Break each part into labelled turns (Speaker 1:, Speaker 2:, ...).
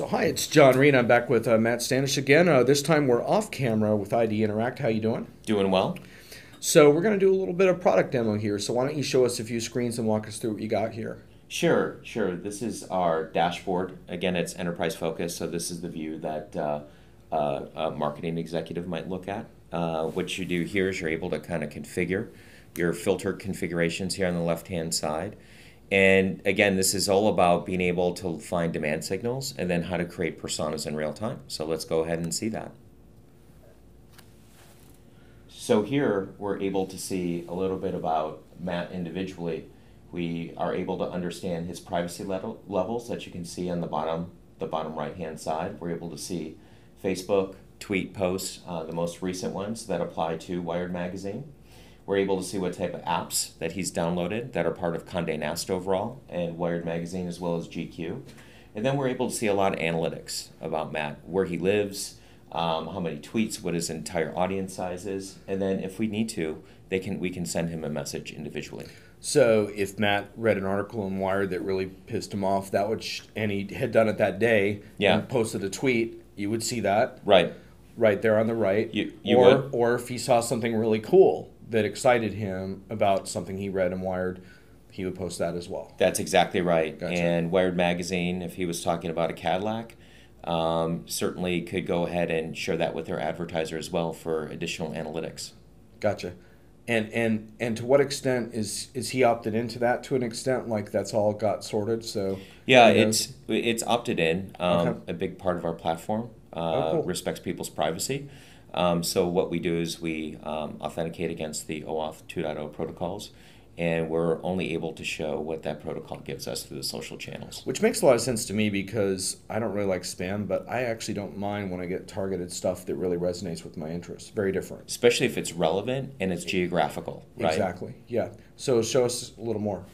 Speaker 1: So hi, it's John Reed. I'm back with uh, Matt Standish again. Uh, this time we're off camera with IDInteract. How you doing?
Speaker 2: Doing well.
Speaker 1: So we're going to do a little bit of product demo here. So why don't you show us a few screens and walk us through what you got here?
Speaker 2: Sure, sure. This is our dashboard. Again, it's enterprise focused, so this is the view that uh, uh, a marketing executive might look at. Uh, what you do here is you're able to kind of configure your filter configurations here on the left hand side. And again, this is all about being able to find demand signals and then how to create personas in real time. So let's go ahead and see that. So here we're able to see a little bit about Matt individually. We are able to understand his privacy level, levels that you can see on the bottom, the bottom right hand side. We're able to see Facebook tweet posts, uh, the most recent ones that apply to Wired Magazine. We're able to see what type of apps that he's downloaded that are part of Condé Nast overall and Wired Magazine as well as GQ. And then we're able to see a lot of analytics about Matt, where he lives, um, how many tweets, what his entire audience size is, and then if we need to, they can we can send him a message individually.
Speaker 1: So if Matt read an article in Wired that really pissed him off, that would sh- and he had done it that day,
Speaker 2: yeah.
Speaker 1: and posted a tweet, you would see that
Speaker 2: right,
Speaker 1: right there on the right.
Speaker 2: You, you
Speaker 1: or
Speaker 2: would.
Speaker 1: or if he saw something really cool that excited him about something he read in Wired, he would post that as well.
Speaker 2: That's exactly right.
Speaker 1: Gotcha.
Speaker 2: And Wired Magazine, if he was talking about a Cadillac, um, certainly could go ahead and share that with their advertiser as well for additional analytics.
Speaker 1: Gotcha. And and and to what extent is is he opted into that? To an extent, like that's all got sorted. So
Speaker 2: Yeah, it's it's opted in. Um,
Speaker 1: Okay.
Speaker 2: A big part of our platform uh,
Speaker 1: Oh, cool.
Speaker 2: respects people's privacy. Um, so what we do is we um, authenticate against the OAuth 2.0 protocols, and we're only able to show what that protocol gives us through the social channels.
Speaker 1: Which makes a lot of sense to me because I don't really like spam, but I actually don't mind when I get targeted stuff that really resonates with my interests. Very different.
Speaker 2: Especially if it's relevant and it's geographical, right?
Speaker 1: Exactly. Yeah. So show us a little more.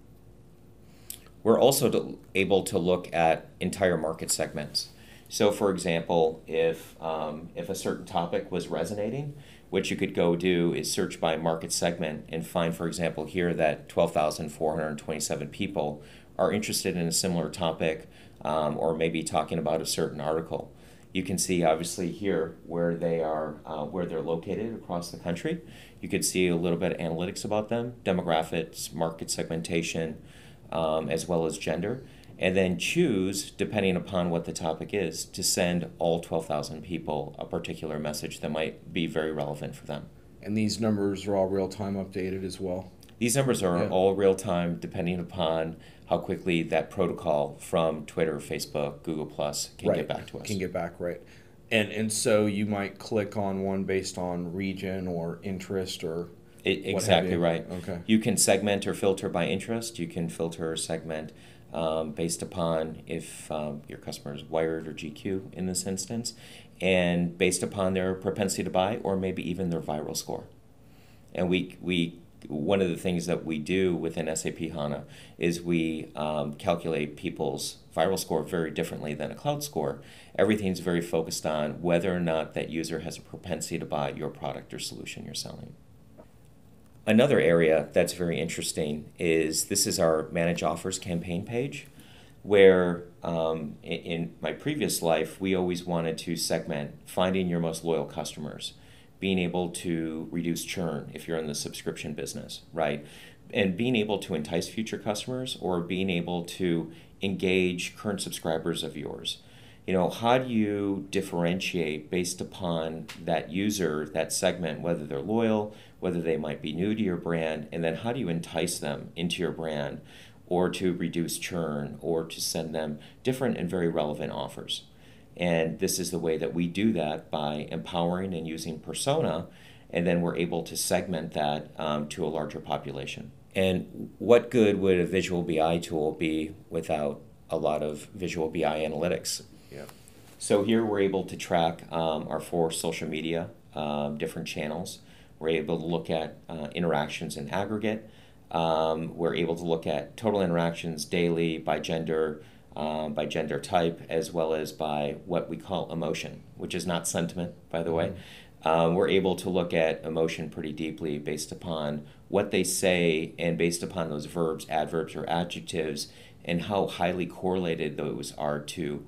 Speaker 2: We're also able to look at entire market segments. So, for example, if um, if a certain topic was resonating, what you could go do is search by market segment and find, for example, here that twelve thousand four hundred twenty-seven people are interested in a similar topic, um, or maybe talking about a certain article. You can see obviously here where they are, uh, where they're located across the country. You could see a little bit of analytics about them, demographics, market segmentation, um, as well as gender, and then choose, depending upon what the topic is, to send all 12,000 people a particular message that might be very relevant for them.
Speaker 1: And these numbers are all real time updated as well.
Speaker 2: These numbers are
Speaker 1: Yeah.
Speaker 2: all real time, depending upon how quickly that protocol from Twitter, Facebook, Google Plus can
Speaker 1: right.
Speaker 2: get back to us.
Speaker 1: Can get back right. And and so you might click on one based on region or interest or
Speaker 2: It, exactly right.
Speaker 1: Okay.
Speaker 2: You can segment or filter by interest. You can filter or segment um, based upon if um, your customer is wired or GQ in this instance, and based upon their propensity to buy or maybe even their viral score. And we we one of the things that we do within SAP HANA is we um, calculate people's viral score very differently than a Klout score. Everything's very focused on whether or not that user has a propensity to buy your product or solution you're selling. Another area that's very interesting is this is our manage offers campaign page, where um, in, in my previous life we always wanted to segment finding your most loyal customers, being able to reduce churn if you're in the subscription business, right? And being able to entice future customers or being able to engage current subscribers of yours. You know, how do you differentiate based upon that user, that segment, whether they're loyal, whether they might be new to your brand, and then how do you entice them into your brand or to reduce churn or to send them different and very relevant offers? And this is the way that we do that by empowering and using persona, and then we're able to segment that um, to a larger population. And what good would a visual BI tool be without a lot of visual BI analytics? So here we're able to track um, our four social media, um, different channels. We're able to look at uh, interactions in aggregate. Um, we're able to look at total interactions daily by gender, um, by gender type, as well as by what we call emotion, which is not sentiment, by the way. Um, we're able to look at emotion pretty deeply based upon what they say and based upon those verbs, adverbs, or adjectives, and how highly correlated those are to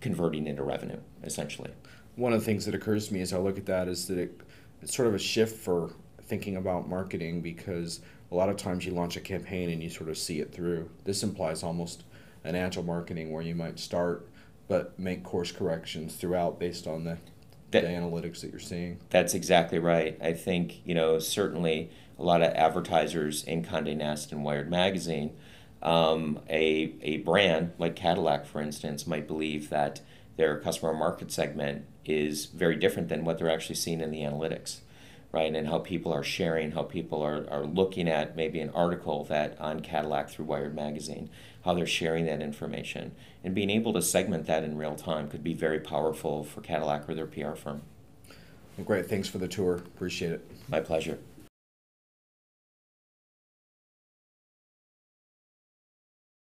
Speaker 2: converting into revenue, essentially.
Speaker 1: One of the things that occurs to me as I look at that is that it, it's sort of a shift for thinking about marketing because a lot of times you launch a campaign and you sort of see it through. This implies almost an agile marketing where you might start but make course corrections throughout based on the,
Speaker 2: That-
Speaker 1: the analytics that you're seeing.
Speaker 2: That's exactly right. I think, you know, certainly a lot of advertisers in Condé Nast and Wired Magazine, um, a, a brand like Cadillac, for instance, might believe that their customer market segment is very different than what they're actually seeing in the analytics, right? And how people are sharing, how people are, are looking at maybe an article that on Cadillac through Wired Magazine, how they're sharing that information. And being able to segment that in real time could be very powerful for Cadillac or their PR firm.
Speaker 1: Well, great. Thanks for the tour. Appreciate it.
Speaker 2: My pleasure.